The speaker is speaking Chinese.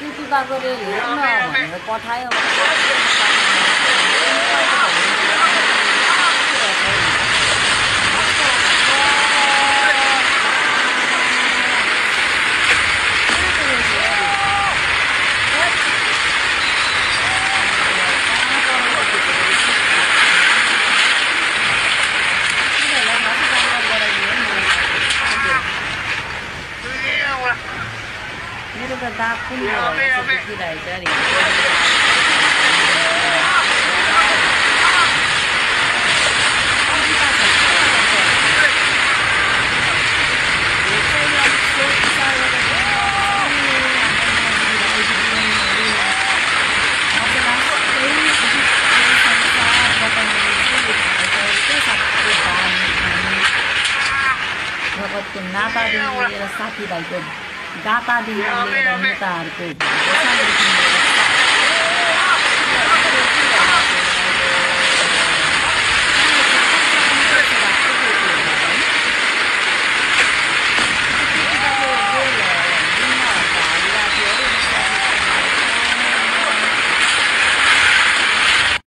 就知不道这里有什么？你们刮太阳。你那个大姑娘是不是在这里？我顶那把的那个沙皮来着。दाता दिएर नेताहरूको